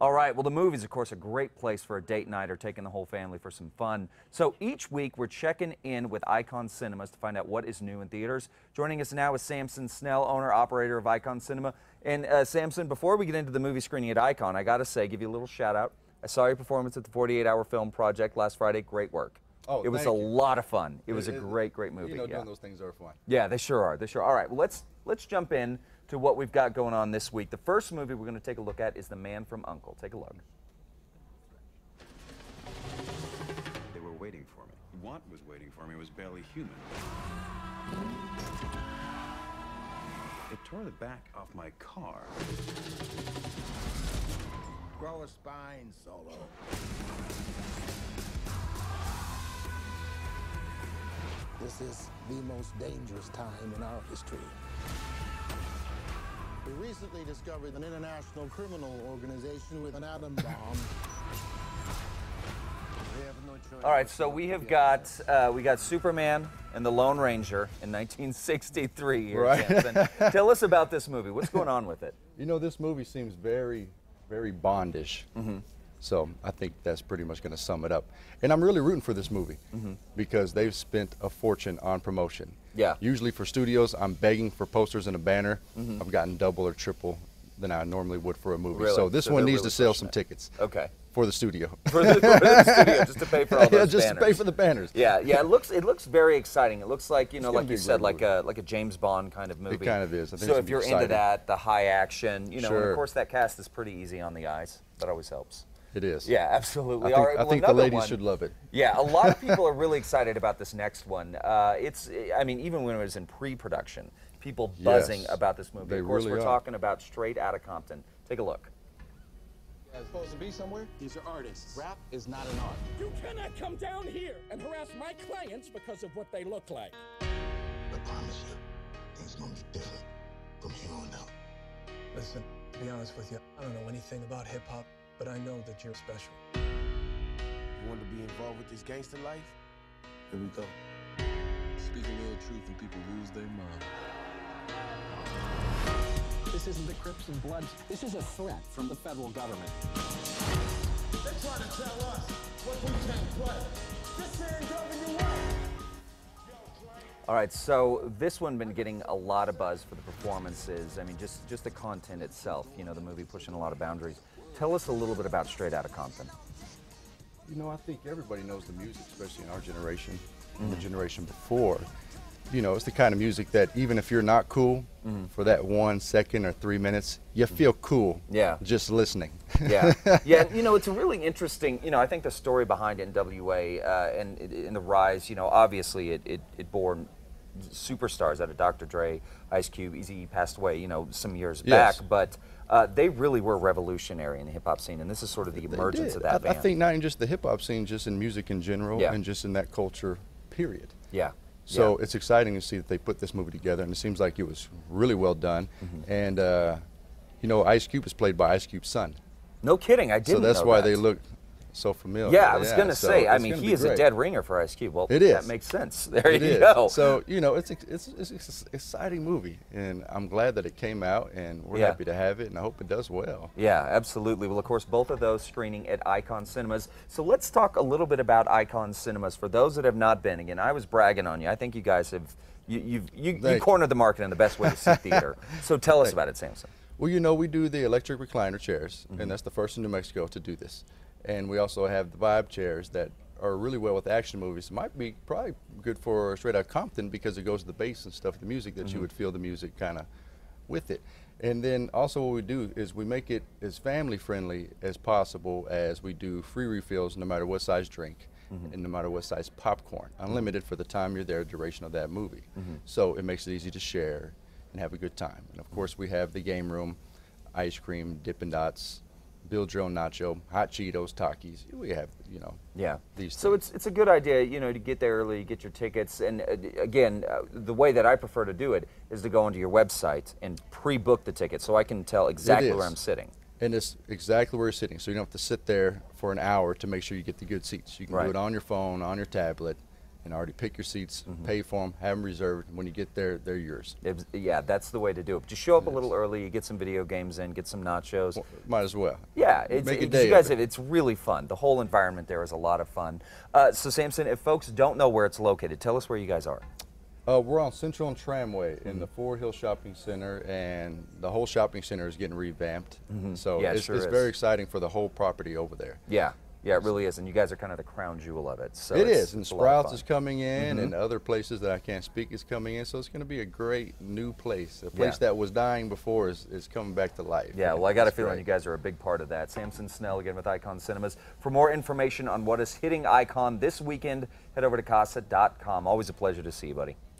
All right, well, the movie's, of course, a great place for a date night or taking the whole family for some fun. So each week, we're checking in with Icon Cinemas to find out what is new in theaters. Joining us now is Samson Snell, owner, operator of Icon Cinema. And uh, Samson, before we get into the movie screening at Icon, I got to say, give you a little shout out. I saw your performance at the 48 Hour Film Project last Friday. Great work. Oh, it was a you. lot of fun. It was a It- it- great, great movie. You know, yeah. doing those things are fun. Yeah, they sure are. They sure are. All right, well, let's let's jump in to what we've got going on this week. The first movie we're going to take a look at is The Man from Uncle. Take a look. They were waiting for me. What was waiting for me was barely human. It tore the back off my car. Grow a spine, Solo. This is the most dangerous time in our history. We recently discovered an international criminal organization with an atom bomb. No All right, so we have got uh, we got Superman and the Lone Ranger in 1963. Here, Right. Tell us about this movie. What's going on with it? You know, this movie seems very, very Bondish. Mm-hmm. So I think that's pretty much going to sum it up. And I'm really rooting for this movie because they've spent a fortune on promotion. Mm-hmm. Yeah. Usually for studios, I'm begging for posters and a banner. I've gotten double or triple than I normally would for a movie. Mm-hmm. Really? So this So one needs really to sell some it. tickets Okay. for the studio. For the, for the studio, just to pay for all those yeah, just banners. to pay for the banners. Yeah, yeah. It looks it looks very exciting. It looks like you know, like you said, like movie. a like a James Bond kind of movie. kind of is. I think so if you're into that, the high action, you know, and of course that cast is pretty easy on the eyes. That always helps. It is. Yeah, I absolutely. think, All right, I think the ladies one- should love it. Yeah, a lot of people are really excited about this next one. Uh, it's, I mean, even when it was in pre-production, people buzzing Yes, about this movie. they of course, really we're are. talking about Straight Outta Compton. Take a look. guys supposed to be somewhere? These are artists. Rap is not an art. You cannot come down here and harass my clients because of what they look like. I promise you, things gonna be different from here on out. Listen, to be honest with you, I don't know anything about hip hop, but I know that you're special. You want to be involved with this gangster life? Here we go. Speak a little truth and people lose their mind. This isn't the Crips and Bloods. This is a threat from the federal government. They're trying to tell us what we can't play. This ain't government what? All right, so this one been getting a lot of buzz for the performances. I mean, just just the content itself. You know, the movie pushing a lot of boundaries. Tell us a little bit about Straight Outta Compton. You know, I think everybody knows the music, especially in our generation and the generation before. You know, it's the kind of music that even if you're not cool for that one second or three minutes, you feel cool. Yeah. Just listening. Yeah, yeah. You know, it's a really interesting. You know, I think the story behind it NWA uh, and in the rise. You know, obviously it it, it bore superstars out of Dr. Dre, Ice Cube, Eazy passed away. You know, some years Yes. back, but. Uh, they really were revolutionary in the hip hop scene, and this is sort of the emergence of that I, band. I think not in just the hip hop scene, just in music in general, Yeah. and just in that culture, period. yeah. So yeah. it's exciting to see that they put this movie together, and it seems like it was really well done. Mm-hmm. And uh, you know, Ice Cube is played by Ice Cube's son, no kidding, I didn't. so that's know why that. they look so familiar. Yeah, I was gonna so say. I mean, he is a dead ringer for Ice Cube. Well, it is. That makes sense. There It you is. go. So you know, it's it's it's an exciting movie, and I'm glad that it came out, and we're Yeah. happy to have it, and I hope it does well. Yeah, absolutely. Well, of course, both of those screening at Icon Cinemas. So let's talk a little bit about Icon Cinemas for those that have not been. Again, I was bragging on you. I think you guys have you you've, you, you Thank cornered the market in the best way to see theater. So tell us about it, Samson. Well, you know, we do the electric recliner chairs, Mm-hmm. and that's the first in New Mexico to do this. And we also have the vibe chairs that are really well with action movies. Might be probably good for Straight Out Compton because it goes to the bass and stuff, the music that Mm-hmm. you would feel the music kind of with it. And then also what we do is we make it as family friendly as possible as we do free refills no matter what size drink Mm-hmm. and no matter what size popcorn, unlimited for the time you're there, duration of that movie. Mm-hmm. So it makes it easy to share and have a good time. And of course we have the game room, ice cream, Dippin' Dots, Bill Drill Nacho, hot Cheetos, Takis. We have, you know, Yeah. these So things. it's it's a good idea, you know, to get there early, get your tickets, and uh, again, uh, the way that I prefer to do it is to go onto your website and pre-book the ticket, so I can tell exactly where I'm sitting. And it's exactly where you're sitting, so you don't have to sit there for an hour to make sure you get the good seats. You can Right. do it on your phone, on your tablet, and already pick your seats, Mm-hmm. pay for them, have them reserved. When you get there, they're yours. It yeah, that's the way to do it. Just show up a little early, you get some video games in, get some nachos. Might as well. Yeah, it's, Make a it's- day you guys, it. it's really fun. The whole environment there is a lot of fun. Uh, so, Samson, if folks don't know where it's located, tell us where you guys are. Uh, we're on Central and Tramway Mm-hmm. in the Four Hill Shopping Center, and the whole shopping center is getting revamped. So Mm-hmm. Yeah, it's, sure it's very exciting for the whole property over there. Yeah, yeah, it really is. And you guys are kind of the crown jewel of it. So it's- and it's a lot of Sprouts is coming in, and mm-hmm. other places that I can't speak is coming in. So it's going to be a great new place. A place Yeah. that was dying before is, is coming back to life. Yeah, well, I got a feeling great. you guys are a big part of that. Samson Snell again with Icon Cinemas. For more information on what is hitting Icon this weekend, head over to kasa.com. Always a pleasure to see you, buddy.